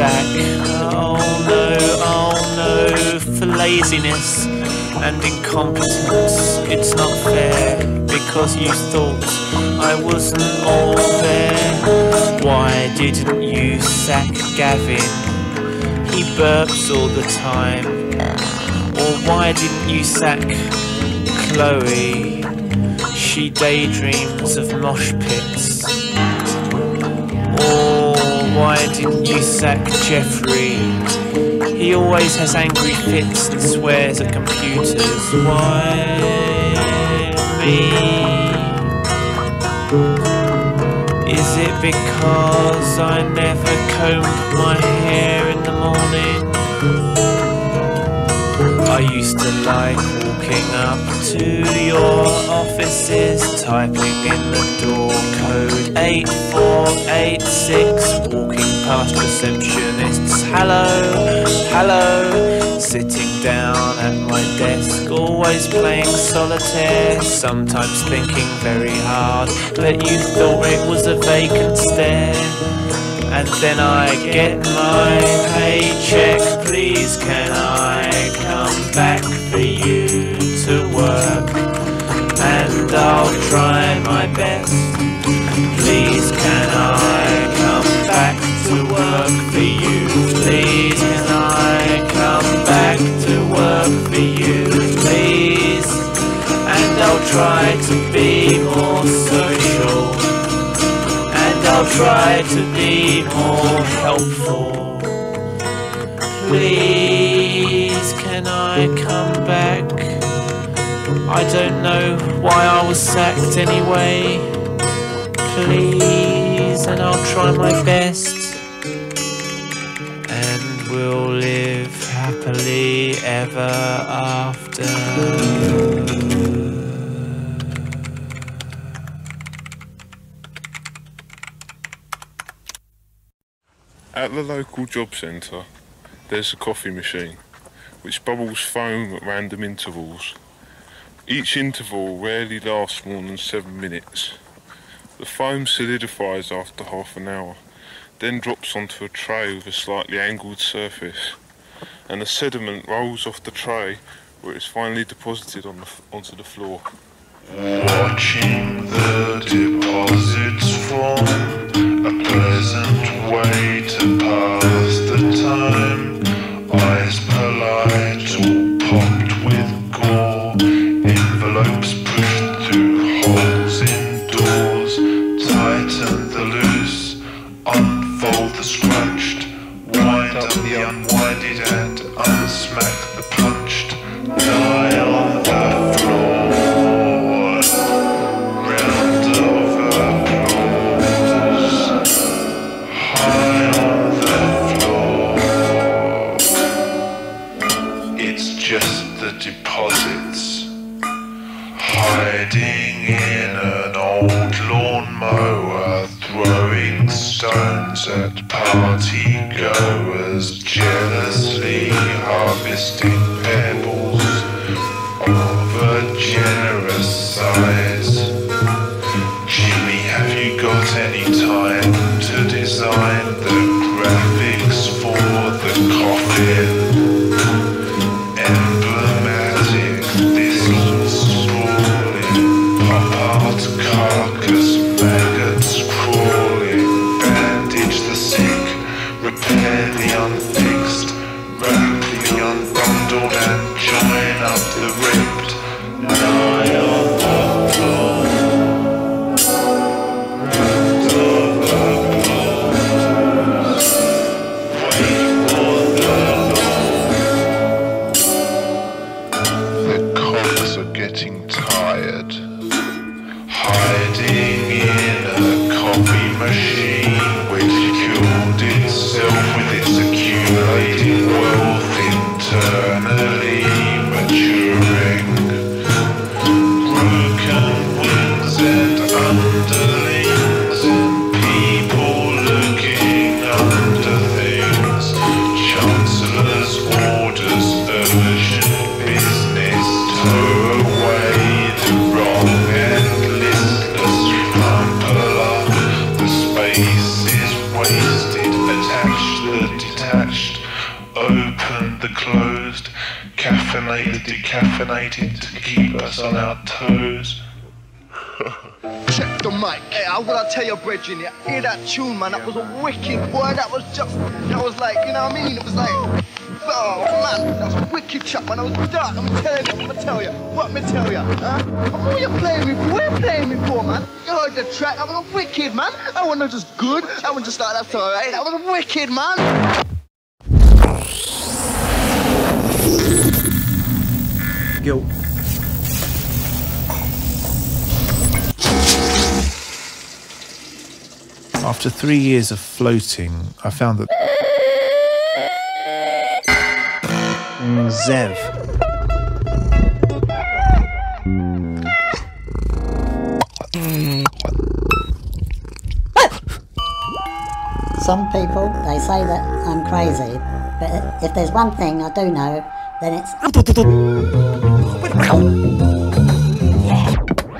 sack. Oh no, oh no, for laziness and incompetence. It's not fair because you thought I wasn't all there. Why didn't you sack Gavin? He burps all the time. Or why didn't you sack Chloe? She daydreams of mosh pits. Why didn't you sack Jeffrey? He always has angry fits and swears at computers. Why me? Is it because I never combed my hair in the morning? I used to like walking up to your offices, typing in the door code 8486, walking past receptionists. Hello, hello, sitting down at my desk, always playing solitaire, sometimes thinking very hard that you thought it was a vacant stare. And then I get my paycheck, please can I come back for you to work? And I'll try my best. Please can I come back to work for you? Please can I come back to work for you? Please. And I'll try to be more social and I'll try to be more helpful. Please, can I come? I don't know why I was sacked anyway. Please, and I'll try my best. And we'll live happily ever after. At the local job centre, there's a coffee machine which bubbles foam at random intervals. Each interval rarely lasts more than seven minutes. The foam solidifies after half an hour, then drops onto a tray with a slightly angled surface, and the sediment rolls off the tray where it's finally deposited on the, onto the floor. Watching the deposits form, a pleasant way to pass the time. Eyes polite, all popped scrunched. Wind up the unwinded and unsmack the punched. Lie on the floor. Round of applause. High on the floor. It's just the deposits. Hiding in an party goers, jealously harvesting yeah, hear that tune, man. That was a wicked boy. That was just, that was like, you know what I mean? It was like, oh man, that was a wicked chap, man. I was dark. I'm telling you, I'm gonna tell you. What me tell you? Huh? Who you playing me for? What you playing me for, man? You heard the track. I was a wicked, man. I wasn't just good. I was just like, that's alright. That was a wicked, man. Yo. After three years of floating, I found that Mm, Zev. Some people, they say that I'm crazy, but if there's one thing I do know, then it's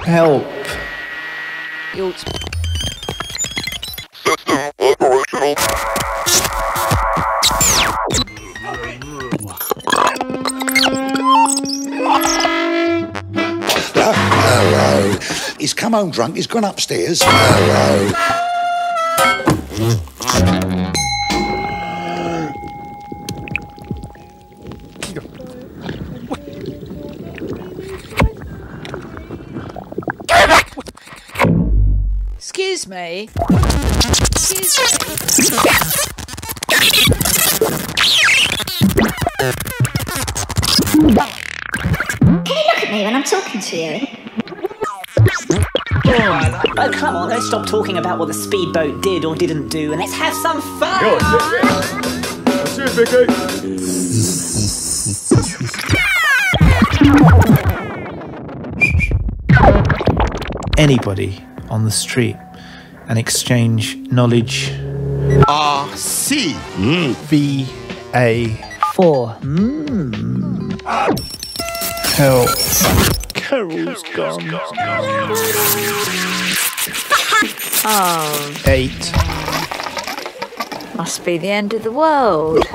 Help. Hello. Come home drunk. He's gone upstairs. Hello. Excuse me. Excuse me. Look at me when I'm talking to you. Come on, let's stop talking about what the speedboat did or didn't do and let's have some fun! anybody on the street and exchange knowledge. R C. V A Four. Hmm. help. Carol's gone. Oh, Eight. must be the end of the world.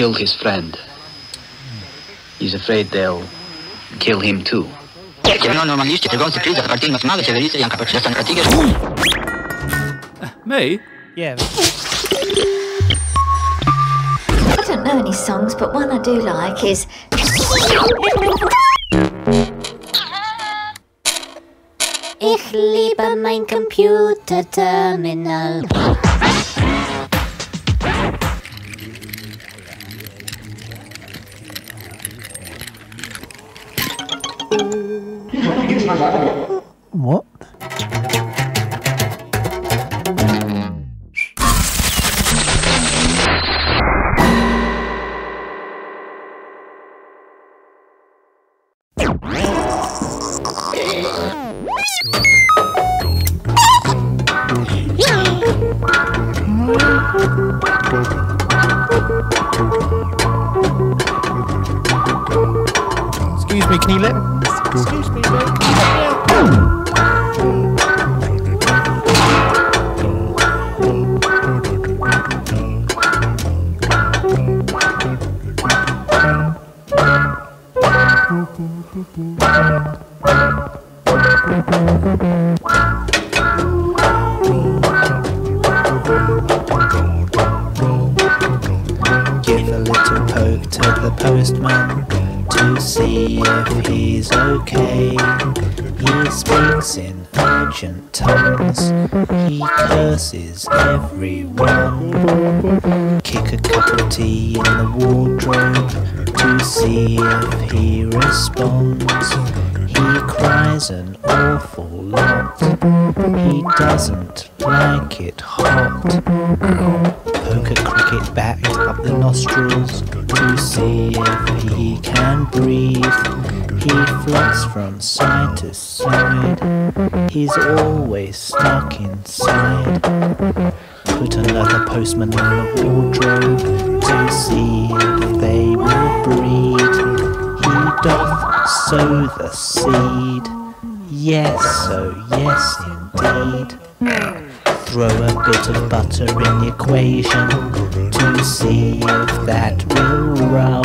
Killed his friend. He's afraid they'll kill him too. Me? Yeah. I don't know any songs, but one I do like is. Ich liebe mein Computerterminal. What? Little poke to the postman to see if he's okay. He speaks in urgent tongues, he curses everyone. Kick a cup of tea in the wardrobe to see if he responds. He cries an awful lot. He doesn't like it hot. Poker cricket backed up the nostrils to see if he can breathe. He floats from side to side. He's always stuck inside. Put another postman in the wardrobe to see if they will breed. He doth sow the seed. Yes, oh yes indeed. Throw a bit of butter in the equation to see if that will rub.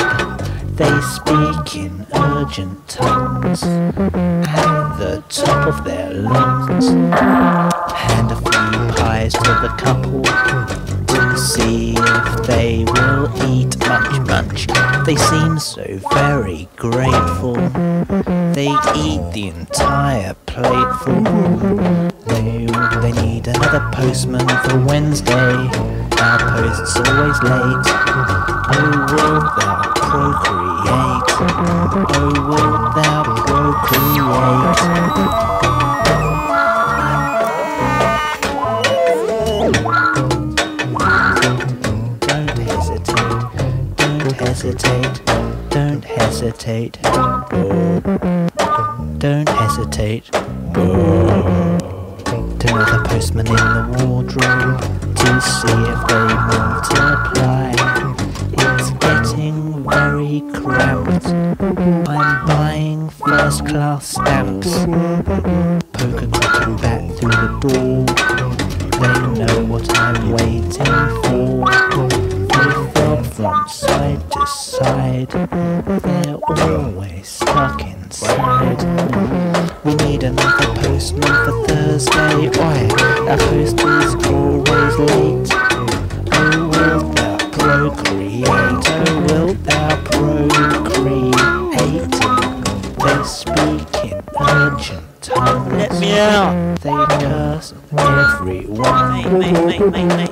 They speak in urgent tones at the top of their lungs. Hand a few pies to the couple to see if they will eat much. They seem so very grateful. They eat the entire plateful. They, they need another postman for Wednesday. Our post's always late. Oh, will thou procreate? Oh, wilt thou procreate? Hesitate, don't hesitate. Don't hesitate. To another postman in the wardrobe to see if they multiply. It's getting very cramped. I'm buying first class stamps. Poker creeping back through the door. They know what I'm waiting for. Thursday. Why? Our post is always late. Oh, wilt thou procreate? Oh, wilt thou procreate? They speak in urgent tongues. Let me out. They curse everyone. A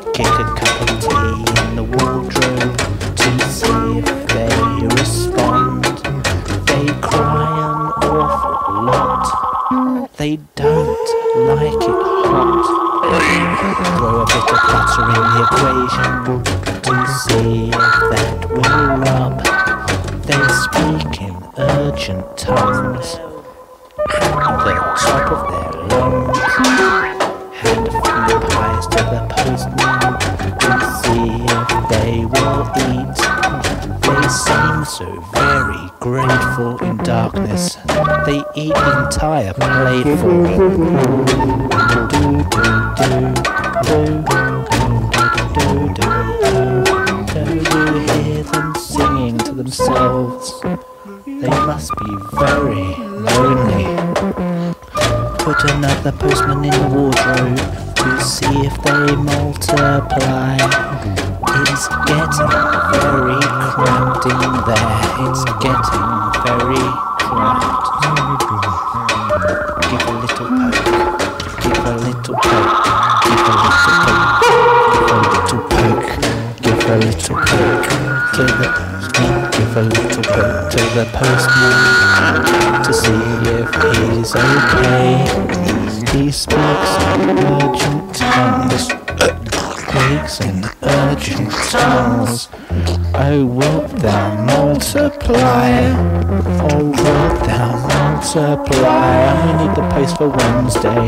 do, do, do, do. Do you hear them singing to themselves? They must be very lonely. Put another postman in the wardrobe to see if they multiply. It's getting very cramped in there. It's getting very cramped. Give a little poke. Give a little. Give a little. Give a little. Give a little to the give a little to the postman to see if he's okay. He speaks urgent tongues. Speaks in urgent tongues. Oh, wilt thou multiply? Oh, wilt thou multiply? We need the post for Wednesday.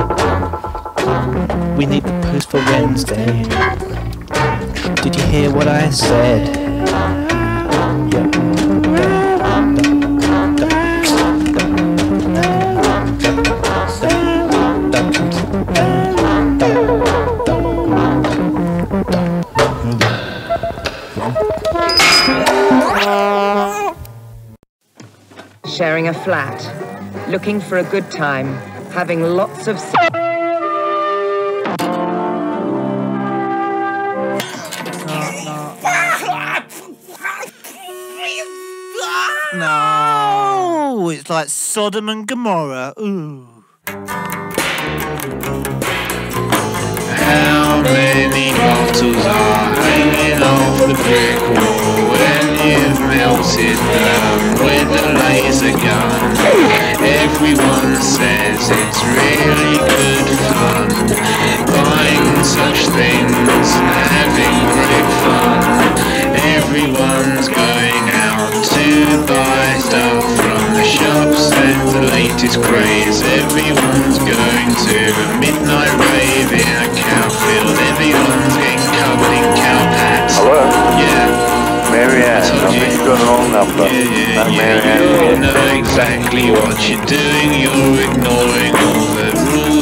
We need the post for Wednesday. Did you hear what I said? Flat, looking for a good time, having lots of. se- No, it's like Sodom and Gomorrah. Ooh. How many bottles are hanging on the brick wall you you've melted them with a laser gun. Everyone says it's really good fun. Buying such things, having great fun. Everyone's going out to buy stuff from the shops and the latest craze. Everyone's going to a midnight rave in a cow field. Everyone's getting covered in cow pats. Hello? Yeah. Marianne, I think you got the wrong number. Not You Marianne. know exactly what you're doing, you're ignoring all the rules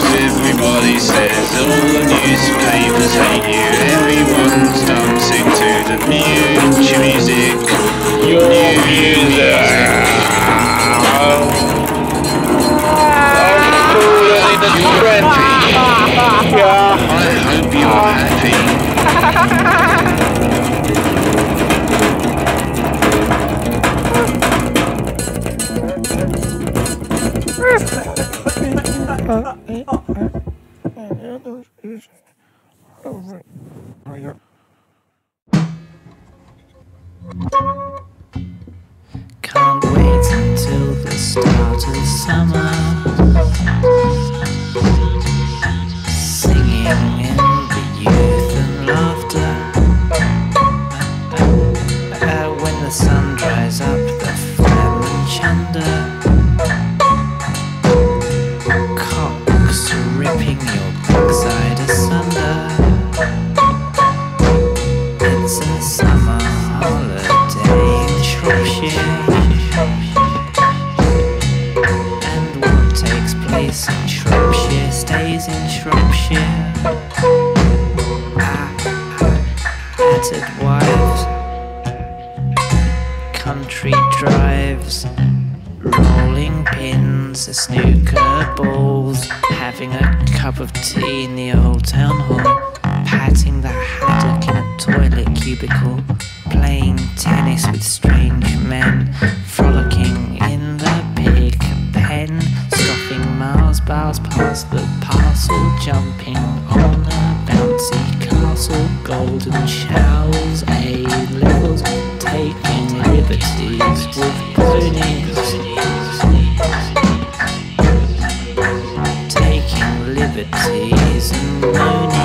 everybody says. All the newspapers hate you, everyone's dancing to the new music. Your new music. I hope you're happy. snooker balls, having a cup of tea in the old town hall, patting the haddock in a toilet cubicle, playing tennis with strange men, frolicking in the pig pen, scoffing miles bars past the parcel, jumping on a bouncy castle, golden showers, A levels, taking liberties with ponies. Taking liberties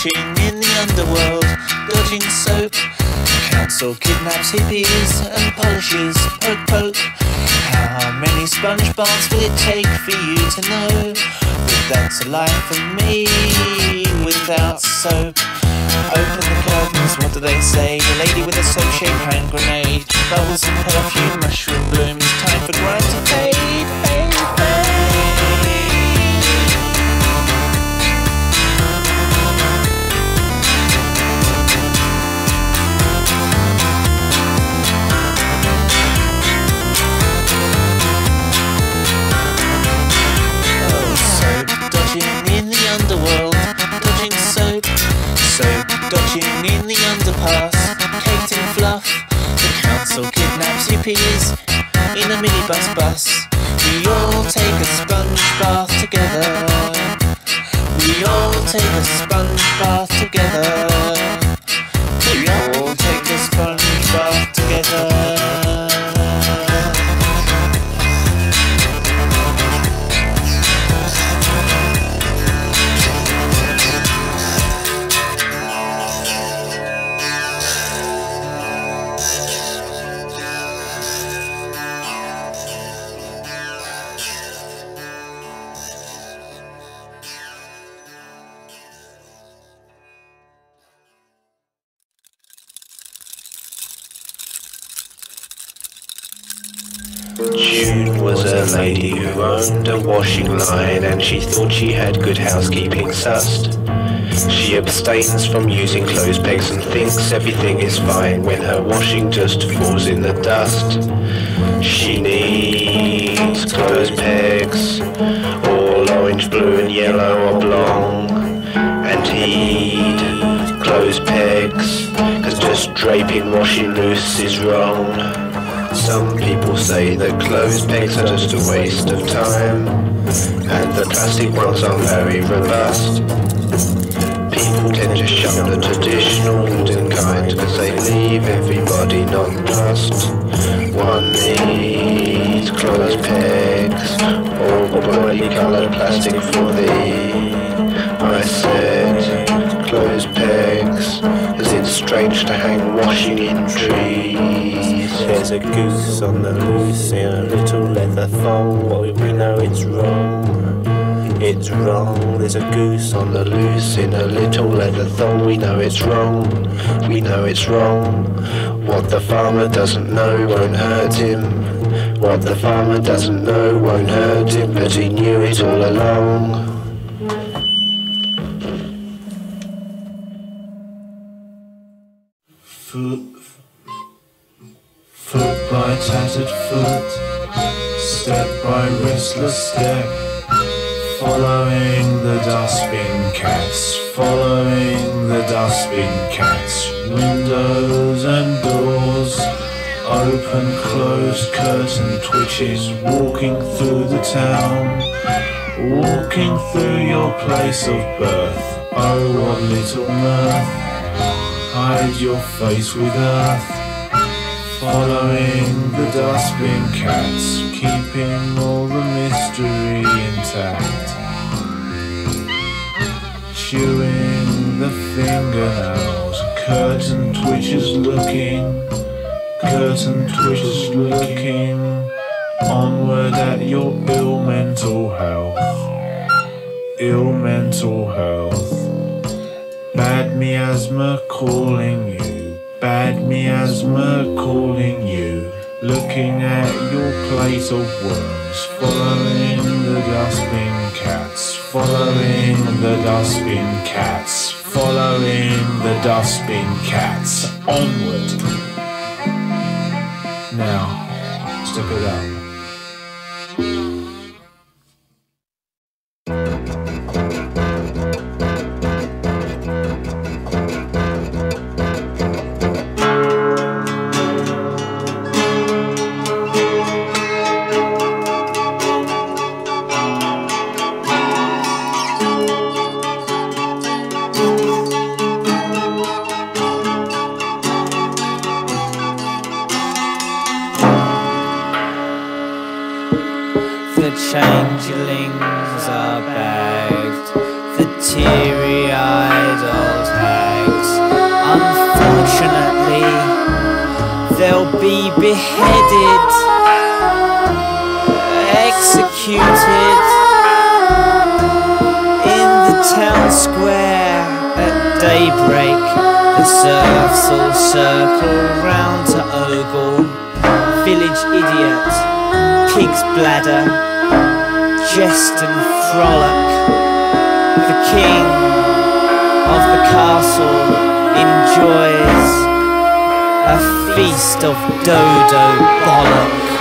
dodging in the underworld, dodging soap. Council kidnaps hippies and polishes poke poke. How many sponge baths will it take for you to know that that's a life for me without soap? Open the curtains, what do they say. The lady with a soap-shaped hand grenade. Bubbles and perfume, mushroom blooms. Time for grime to fade, dodging soap, soap dodging in the underpass, caked in fluff. The council kidnaps hippies in a minibus bus. We all take a sponge bath together. We all take a sponge bath together. We all take a sponge bath together. Owned a washing line and she thought she had good housekeeping sussed. She abstains from using clothes pegs and thinks everything is fine when her washing just falls in the dust. She needs clothes pegs, all orange, blue and yellow oblong. And he'd clothes pegs, cause just draping washing loose is wrong. Some people say that clothes pegs are just a waste of time, and the plastic ones are very robust. People tend to shun the traditional wooden kind because they leave everybody nonplussed. One needs clothes pegs or brightly coloured plastic for thee. I said clothes pegs, strange to hang washing in trees. There's a goose on the loose in a little leather thong. Well, we know it's wrong. It's wrong. There's a goose on the loose in a little leather thong. We know it's wrong. We know it's wrong. What the farmer doesn't know won't hurt him. What the farmer doesn't know won't hurt him, but he knew it all along. By tattered foot, step by restless step, following the dustbin cats, following the dustbin cats, windows and doors, open, closed, curtain twitches, walking through the town, walking through your place of birth. Oh, what little mirth! Hide your face with earth, following the dustbin cats, keeping all the mystery intact. Chewing the fingernails, curtain twitches looking, curtain twitches looking, onward at your ill mental health, ill mental health. Bad miasma calling you, bad miasma calling you, looking at your plate of worms, following the dustbin cats, following the dustbin cats, following the dustbin cats, onward. Now, step it up. Changelings are bagged, the teary-eyed old hags. Unfortunately, they'll be beheaded, executed in the town square at daybreak. The serfs all circle round to ogle. Village idiot, pig's bladder, jest and frolic. The king of the castle enjoys a feast of dodo bollock.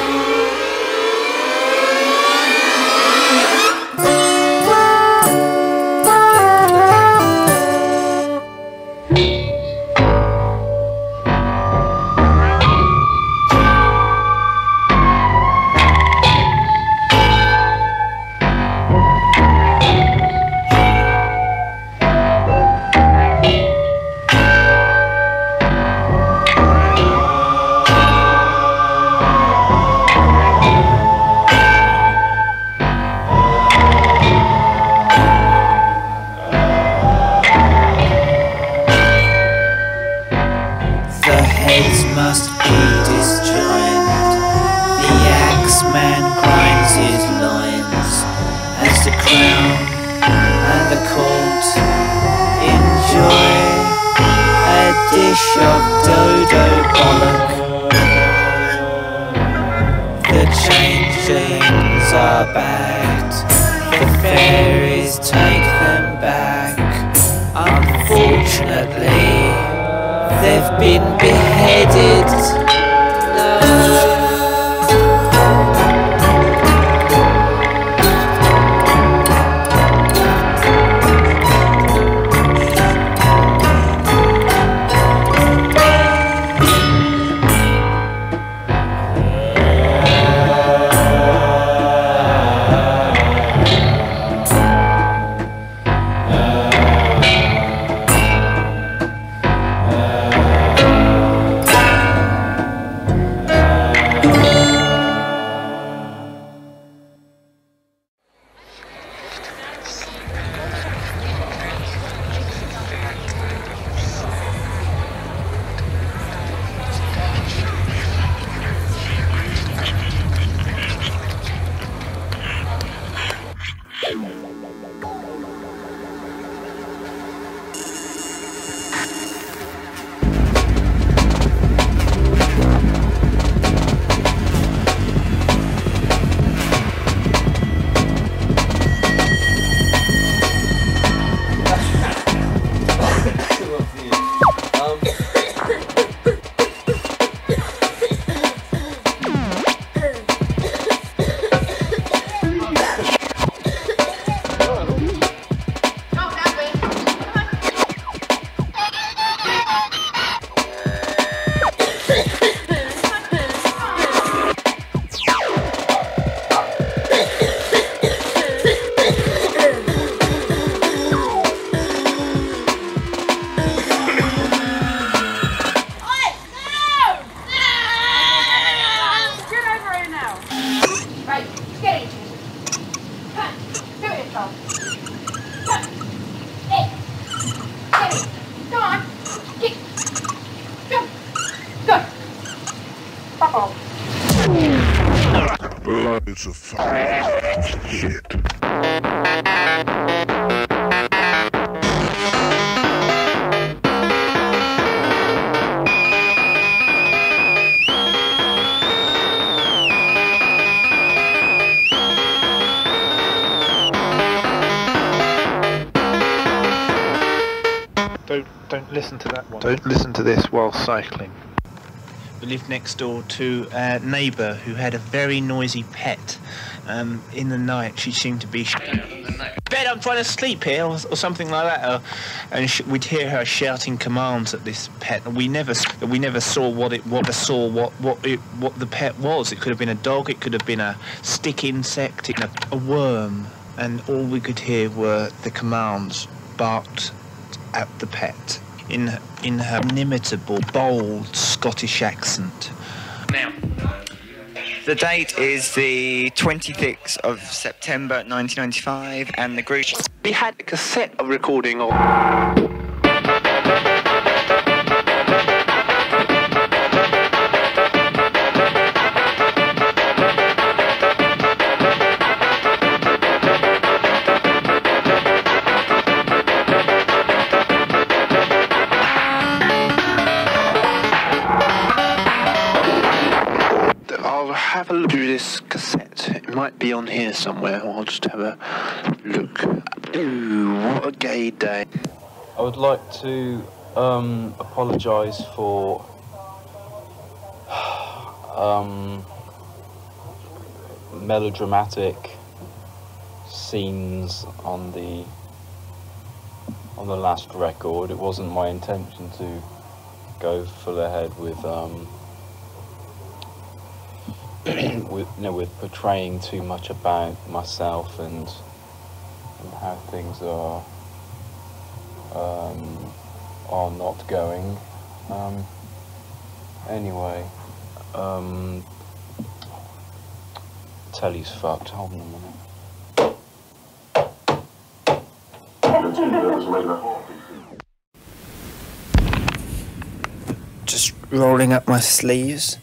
Don't listen to this while cycling. We lived next door to a neighbour who had a very noisy pet. Um, in the night, she seemed to be. Bed, I'm trying to sleep here, or, or something like that. Uh, and we'd hear her shouting commands at this pet. And we never, we never saw what it, what saw what what it, what the pet was. It could have been a dog. It could have been a stick insect. A, a worm. And all we could hear were the commands barked at the pet in in her inimitable, bold Scottish accent. Now, the date is the 26th of September 1995, and the group. We had a cassette of recording of. Be on here somewhere. I'll just have a look. Ooh, what a gay day. I would like to um, apologise for um, melodramatic scenes on the on the last record. It wasn't my intention to go full ahead with um, with you know with portraying too much about myself and and how things are um, are not going. Um, anyway, um, telly's fucked. Hold on a minute. Just rolling up my sleeves.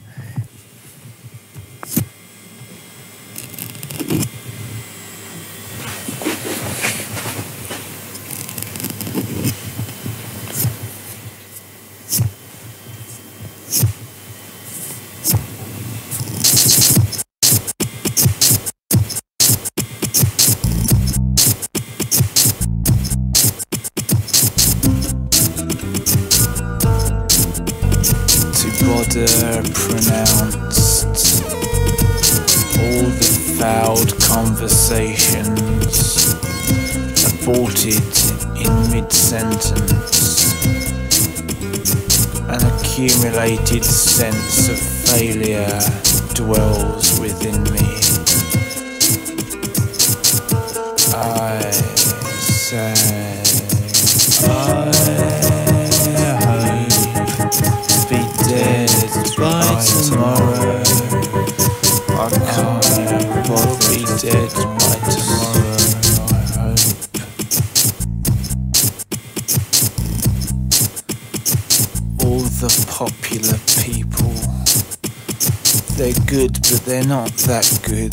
Not that good.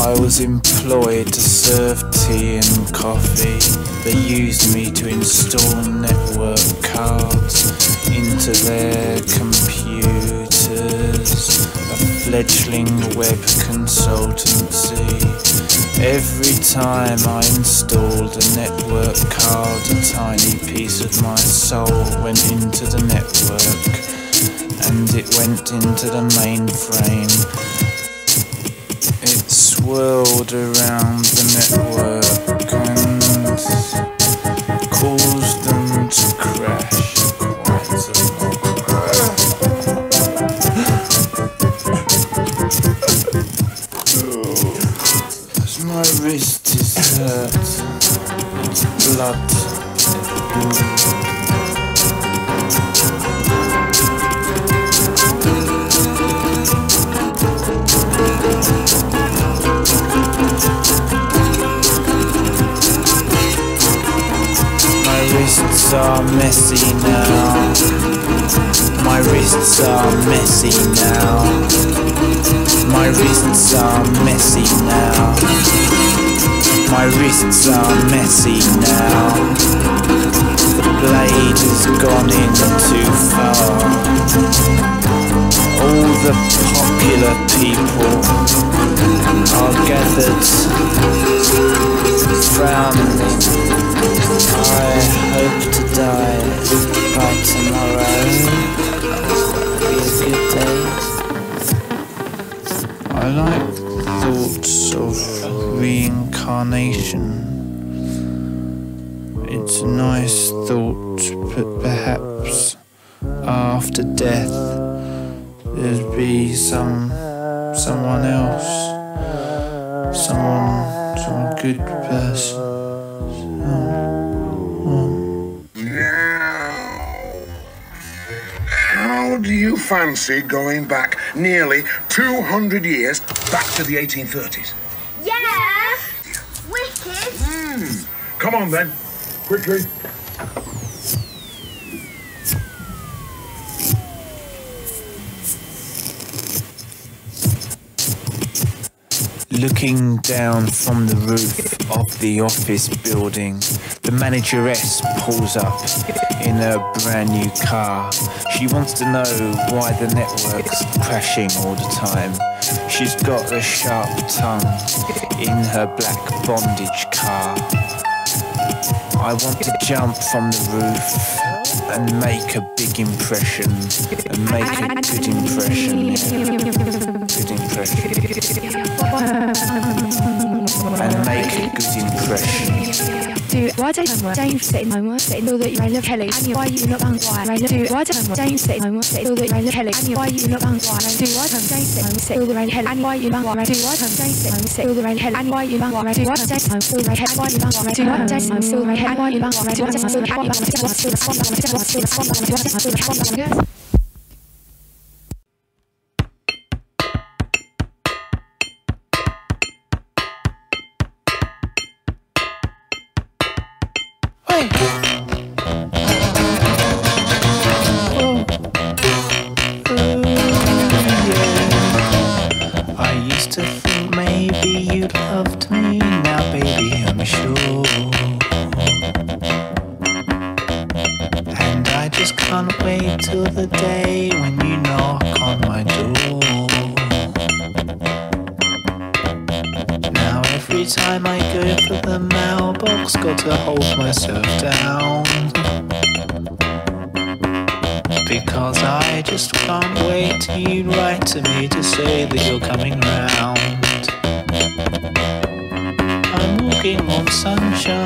I was employed to serve tea and coffee. They used me to install network cards into their computers. A fledgling web consultancy. Every time I installed a network card, a tiny piece of my soul went into the network. And it went into the mainframe. It swirled around the network and caused them to crash my wrist is hurt, blood. Wrists are messy now. My wrists are messy now. My wrists are messy now. My wrists are messy now. The blade has gone in too far. All the popular people are gathered, frowning. I hope to die by tomorrow. Be a good day. I like thoughts of reincarnation. It's a nice thought, but perhaps after death there'd be some someone else, someone, some good person. Fancy going back nearly 200 years back to the 1830s? Yeah! Wicked! Hmm. Come on then, quickly. Looking down from the roof of the office building, the The manageress pulls up in her brand new car. She wants to know why the network's crashing all the time. She's got a sharp tongue in her black bondage car. I want to jump from the roof and make a big impression and make a good impression. Good impression. And make a good impression. Do why don't don't sit in home sit in all that I love Kelly and you why you not on why I do why don't don't sit in home sit all that I love Kelly and you why you not on why I do why don't don't sit home sit all that I Kelly and why you not why I do why don't don't sit home sit all that I Kelly and why you not why I do why don't sit home all that I why you not why I do why don't sit home sit all that I and why you not why I do why don't sit home all that I I till you write to me to say that you're coming round. I'm walking on sunshine.